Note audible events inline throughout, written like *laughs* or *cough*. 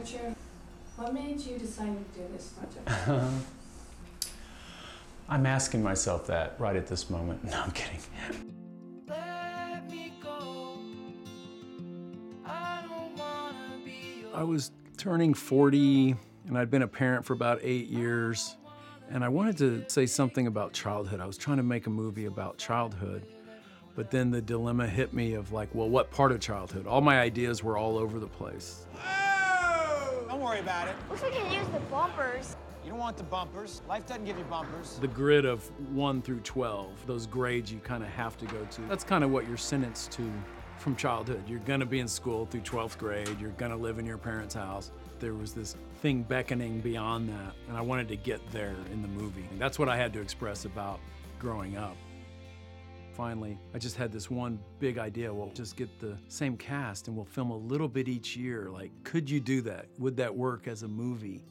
Richard, what made you decide to do this project? *laughs* I'm asking myself that right at this moment. *laughs* No, I'm kidding. I was turning 40 and I'd been a parent for about eight years. And I wanted to say something about childhood. I was trying to make a movie about childhood. But then the dilemma hit me of like, well, what part of childhood? All my ideas were all over the place. Don't worry about it. Wish we could use the bumpers. You don't want the bumpers. Life doesn't give you bumpers. The grid of 1 through 12, those grades you kind of have to go to. That's kind of what you're sentenced to from childhood. You're gonna be in school through 12th grade, you're gonna live in your parents' house. There was this thing beckoning beyond that, and I wanted to get there in the movie. And that's what I had to express about growing up. Finally, I just had this one big idea. We'll just get the same cast and we'll film a little bit each year. Like, could you do that? Would that work as a movie?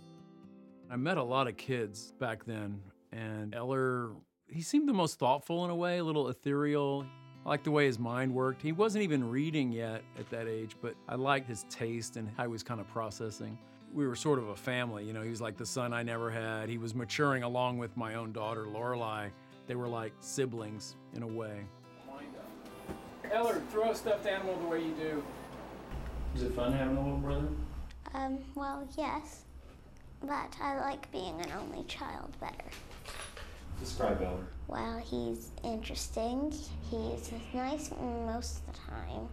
I met a lot of kids back then, and Ellar, he seemed the most thoughtful in a way, a little ethereal. I liked the way his mind worked. He wasn't even reading yet at that age, but I liked his taste and how he was kind of processing. We were sort of a family, you know, he was like the son I never had. He was maturing along with my own daughter, Lorelei. They were like siblings in a way. Ellar, throw a stuffed animal the way you do. Is it fun having a little brother? Um, well, yes. But I like being an only child better. Describe Ellar. Well, he's interesting. He's nice most of the time.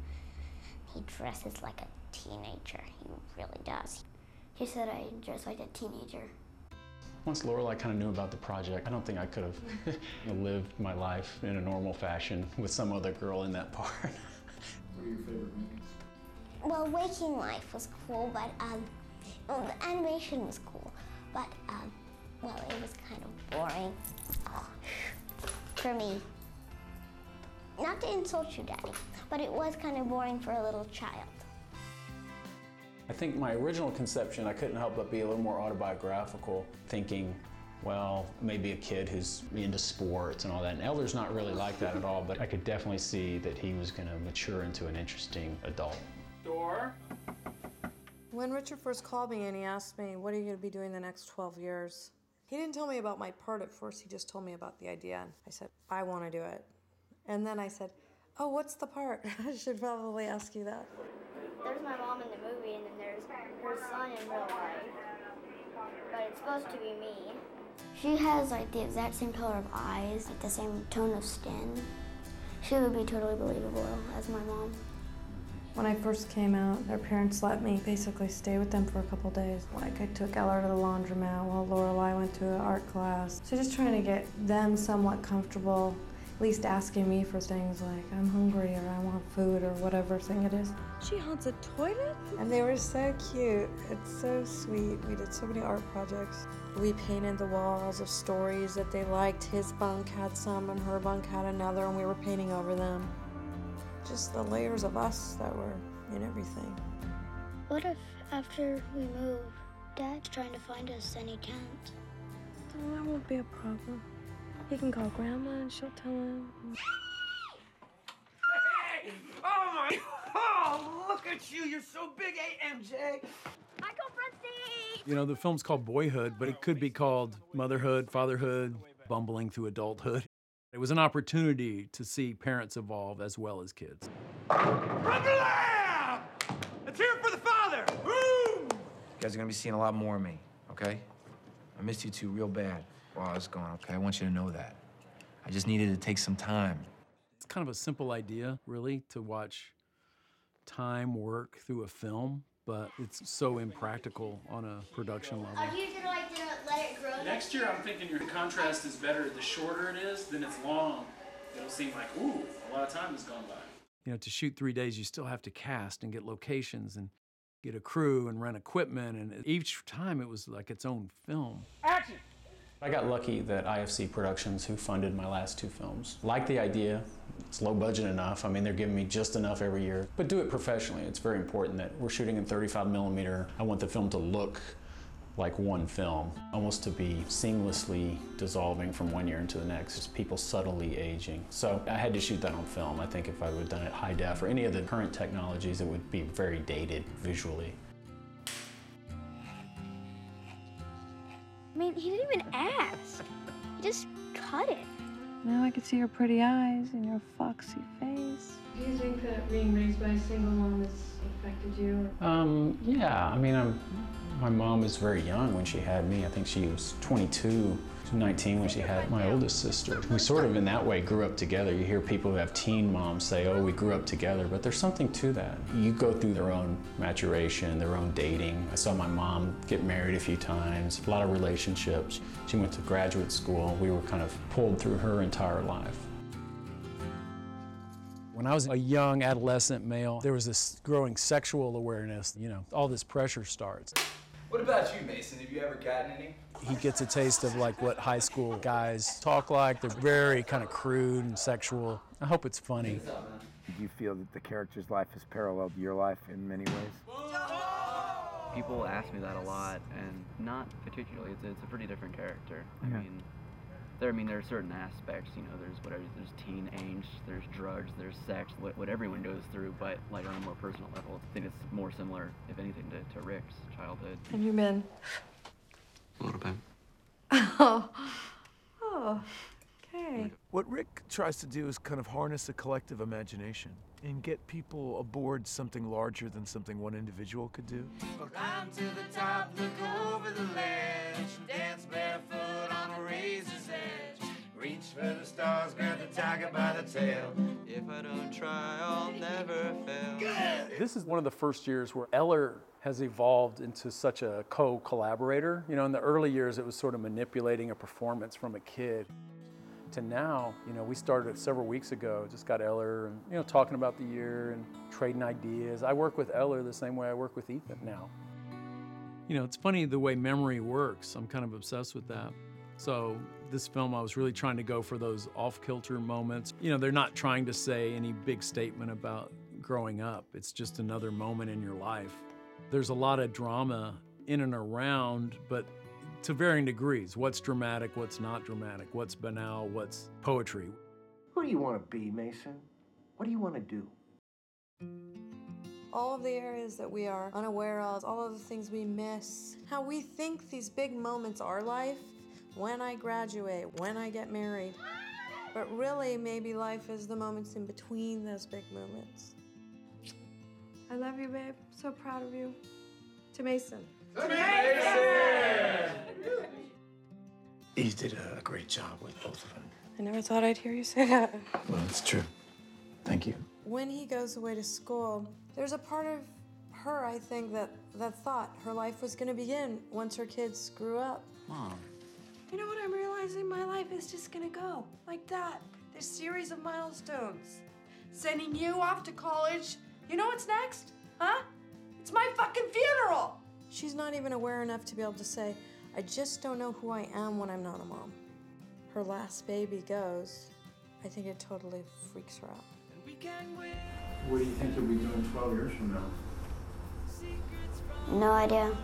He dresses like a teenager. He really does. He said I dress like a teenager. Once Lorelei kind of knew about the project, I don't think I could have *laughs* *laughs* lived my life in a normal fashion with some other girl in that part. *laughs* what are your favorite movies? Well, Waking Life was cool, but um, well, the animation was cool, but um, well, it was kind of boring *sighs* for me. Not to insult you, Daddy, but it was kind of boring for a little child. I think my original conception, I couldn't help but be a little more autobiographical, thinking, well, maybe a kid who's into sports and all that. And Ellar's not really like that at all, but I could definitely see that he was going to mature into an interesting adult. Door. When Richard first called me and he asked me, What are you going to be doing the next 12 years? He didn't tell me about my part at first, he just told me about the idea. And I said, I want to do it. And then I said, Oh, what's the part? *laughs* I should probably ask you that. There's my mom in the movie, and her son in real life. But it's supposed to be me. She has like the exact same color of eyes, like the same tone of skin. She would be totally believable as my mom. When I first came out, their parents let me basically stay with them for a couple days. Like I took Ellar to the laundromat while Lorelei went to an art class. So just trying to get them somewhat comfortable at least asking me for things like, I'm hungry or I want food or whatever thing it is. She haunts a toilet? And they were so cute. It's so sweet. We did so many art projects. We painted the walls of stories that they liked. His bunk had some and her bunk had another, and we were painting over them. Just the layers of us that were in everything. What if after we move, Dad's trying to find us and he can't? Oh, that won't be a problem. He can call Grandma and she'll tell him. Hey! Oh my! Oh, look at you! You're so big, AMJ. Michael Frosty! You know, the film's called Boyhood, but it could be called Motherhood, Fatherhood, Bumbling Through Adulthood. It was an opportunity to see parents evolve as well as kids. Rumble Let's for the father! Boom! You guys are gonna be seeing a lot more of me, okay? I miss you two real bad while I was gone, okay? I want you to know that. I just needed to take some time. It's kind of a simple idea, really, to watch time work through a film, but it's so impractical on a production level. Are you gonna like to let it grow? Next year, I'm thinking your contrast is better. The shorter it is, then it's long. It'll seem like, ooh, a lot of time has gone by. You know, to shoot three days, you still have to cast and get locations and get a crew and rent equipment. And each time it was like its own film. Action! I got lucky that IFC Productions, who funded my last two films, liked the idea. It's low budget enough. I mean, they're giving me just enough every year, but do it professionally. It's very important that we're shooting in 35 millimeter. I want the film to look like one film, almost to be seamlessly dissolving from one year into the next, just people subtly aging. So I had to shoot that on film. I think if I would have done it high def or any of the current technologies, it would be very dated visually. I mean, he didn't even ask. He just cut it. Now I can see your pretty eyes and your foxy face. Do you think that being raised by a single mom has affected you? Um, yeah, I mean, I'm, my mom was very young when she had me. I think she was 22, 19 when she had my oldest sister. We sort of, in that way, grew up together. You hear people who have teen moms say, oh, we grew up together, but there's something to that. You go through their own maturation, their own dating. I saw my mom get married a few times, a lot of relationships. She went to graduate school. We were kind of pulled through her entire life. When I was a young adolescent male, there was this growing sexual awareness. You know, all this pressure starts. What about you, Mason? Have you ever gotten any? He gets a taste of like what high school guys talk like. They're very kind of crude and sexual. I hope it's funny. Do you feel that the character's life has paralleled your life in many ways? People ask me that a lot, and not particularly. It's, it's a pretty different character. I Yeah. mean, there. I mean, there are certain aspects. You know, there's whatever. There's teen angst. There's drugs. There's sex. What, what everyone goes through. But like on a more personal level, I think it's more similar, if anything, to, to Rick's childhood. And you been? A little bit. Oh. Oh. Okay. What Rick tries to do is kind of harness a collective imagination and get people aboard something larger than something one individual could do. Climb to the top, look over the ledge, dance barefoot on a razor's edge. Reach for the stars, grab the tiger by the tail. If I don't try, I'll never fail. This is one of the first years where Ellar has evolved into such a co-collaborator. You know, in the early years, it was sort of manipulating a performance from a kid. To now, you know, we started several weeks ago, just got Ellar and, you know, talking about the year and trading ideas. I work with Ellar the same way I work with Ethan now. You know, it's funny the way memory works. I'm kind of obsessed with that. So, this film, I was really trying to go for those off kilter moments. You know, they're not trying to say any big statement about growing up, it's just another moment in your life. There's a lot of drama in and around, but to varying degrees. What's dramatic, what's not dramatic, what's banal, what's poetry. Who do you want to be, Mason? What do you want to do? all of the areas that we are unaware of, all of the things we miss, how we think these big moments are life when I graduate, when I get married. But really, maybe life is the moments in between those big moments. I love you, babe. So proud of you. To Mason. To Mason. He did a great job with both of them. I never thought I'd hear you say that. Well, it's true. Thank you. When he goes away to school, there's a part of her, I think, that, that thought her life was going to begin once her kids grew up. Mom. You know what I'm realizing? My life is just gonna go like that. This series of milestones. Sending you off to college. You know what's next? Huh? It's my fucking funeral! She's not even aware enough to be able to say, I just don't know who I am when I'm not a mom. Her last baby goes. I think it totally freaks her out. What do you think you'll be doing 12 years from now? No idea.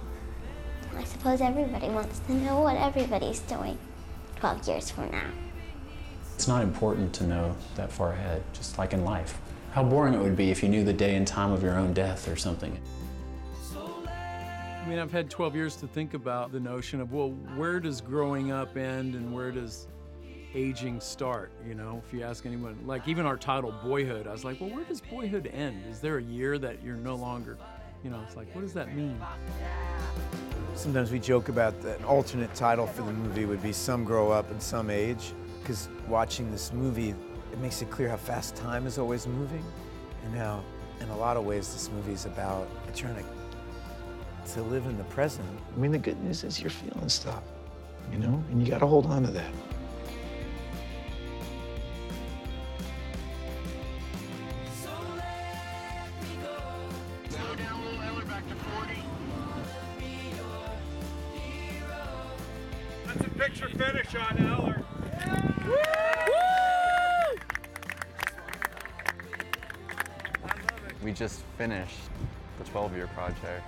I suppose everybody wants to know what everybody's doing 12 years from now. It's not important to know that far ahead, just like in life. How boring it would be if you knew the day and time of your own death or something. I mean, I've had 12 years to think about the notion of, well, where does growing up end and where does aging start? You know, if you ask anyone, like even our title, Boyhood, I was like, well, where does boyhood end? Is there a year that you're no longer, you know, it's like, what does that mean? Sometimes we joke about that an alternate title for the movie would be Some Grow Up and Some Age, because watching this movie, it makes it clear how fast time is always moving, and how, in a lot of ways, this movie is about trying to, to live in the present. I mean, the good news is you're feeling stuff, you know, and you got to hold on to that. That's a picture finish on Ellar. Just finished the 12 year project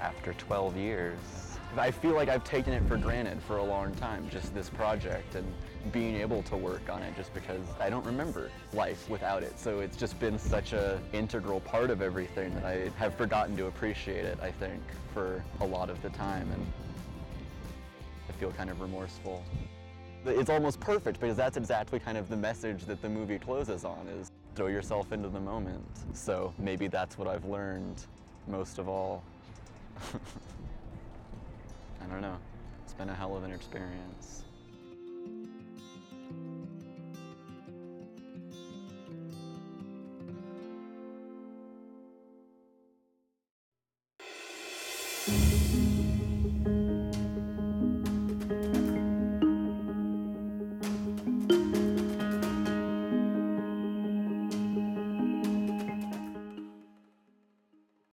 after 12 years. I feel like I've taken it for granted for a long time, just this project and being able to work on it just because I don't remember life without it. So it's just been such a integral part of everything that I have forgotten to appreciate it, I think, for a lot of the time. And I feel kind of remorseful. It's almost perfect because that's exactly kind of the message that the movie closes on is throw yourself into the moment. So maybe that's what I've learned most of all. *laughs* I don't know. It's been a hell of an experience.